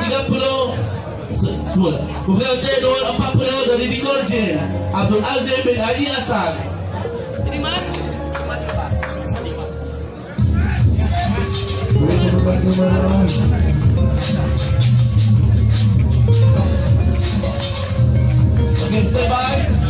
30 se- Semua Kemudian tag nomor 40 dari Dikorjen Abdul Azim bin Haji. Okay, stay by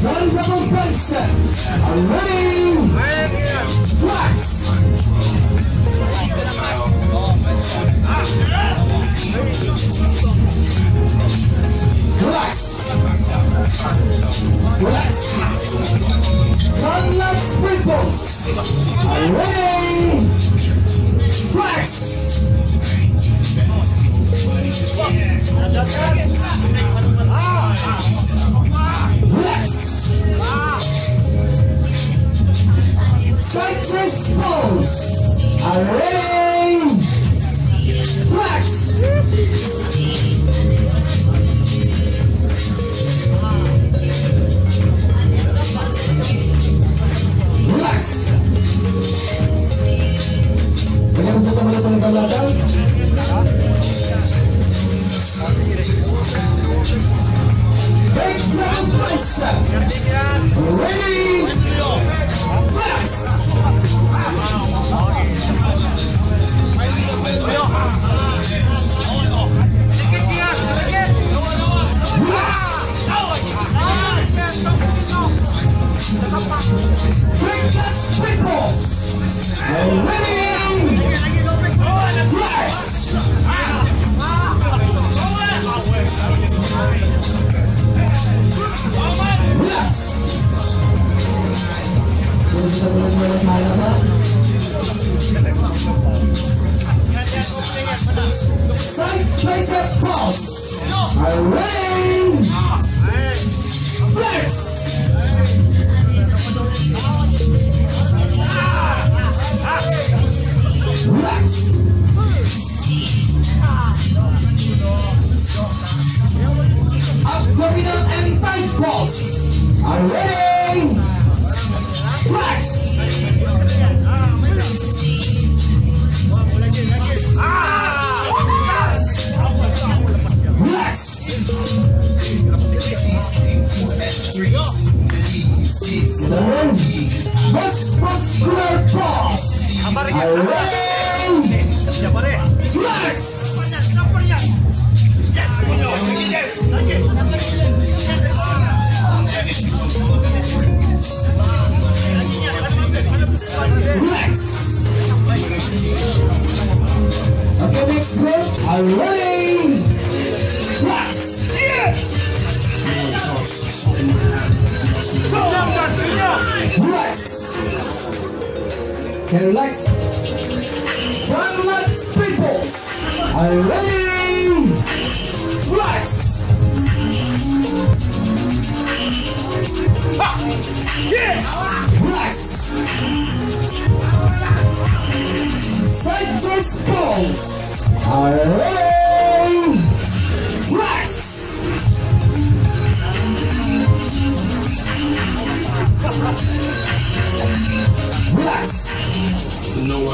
8 boss. Dan satu persen. Ready? Flex. Relax. Relax. Sunlight sprinkles. Ready? Pulse. Are ready? Flex. Relax. Abdominal and thigh pose. Are ready? Then, this muscular pose. Are ready? Flex. Okay, next group. Are ready? Relax. Okay, relax. Spin pulse. Are you ready? Flex. Relax. Side twist pose. Are you ready?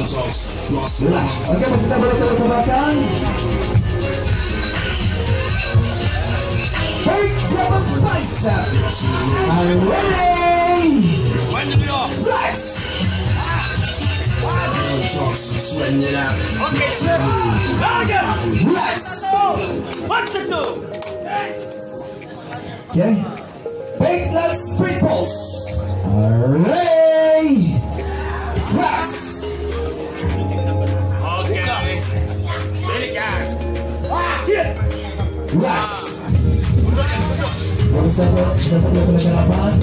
Relax. Oke, masih kita boleh turun ke belakang. Big double bicep. You ready? Flex. Sweating it out. Relax. What to do? Okay. Big leg split pulse. ya. Wax. Bisa kok, bisa kok, bisa kok,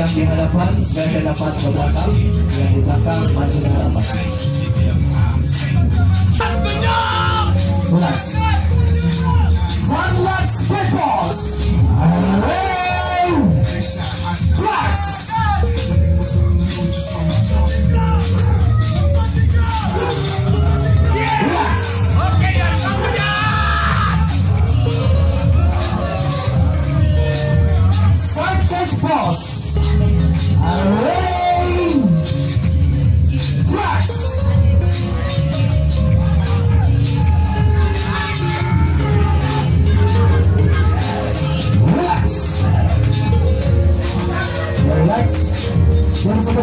yang di hadapan sebagai dapat ke belakang, yang di belakang maju ke hadapan. Relax. One last boss.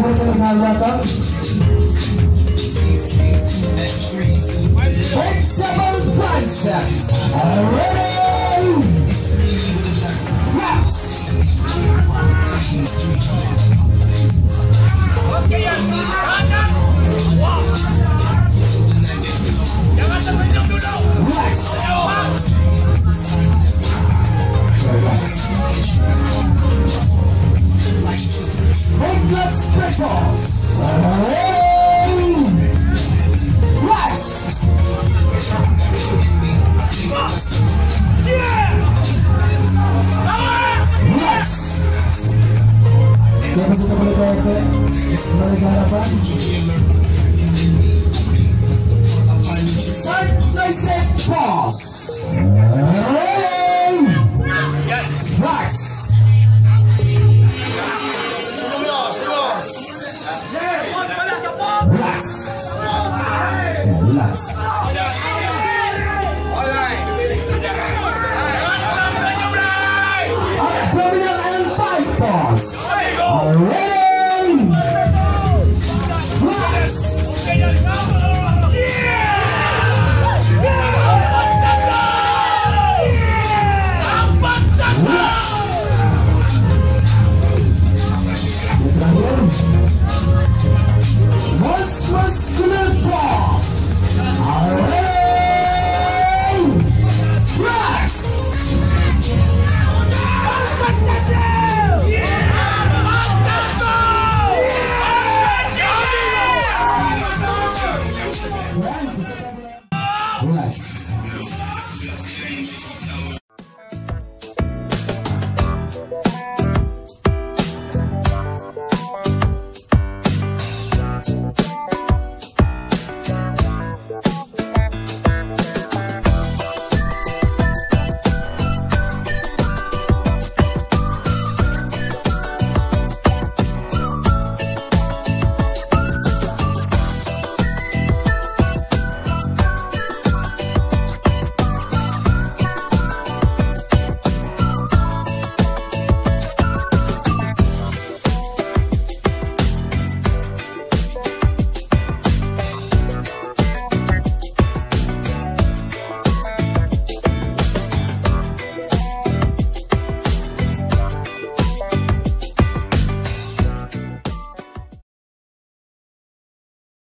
Yang sa tabi ko ng halakan. Flexible biceps. Ready. Flex. Relax. Big gut specials. Ready. Flex. Relax. Kaya masih boleh kaya kaya Kembali ke hadapan Side tricep pose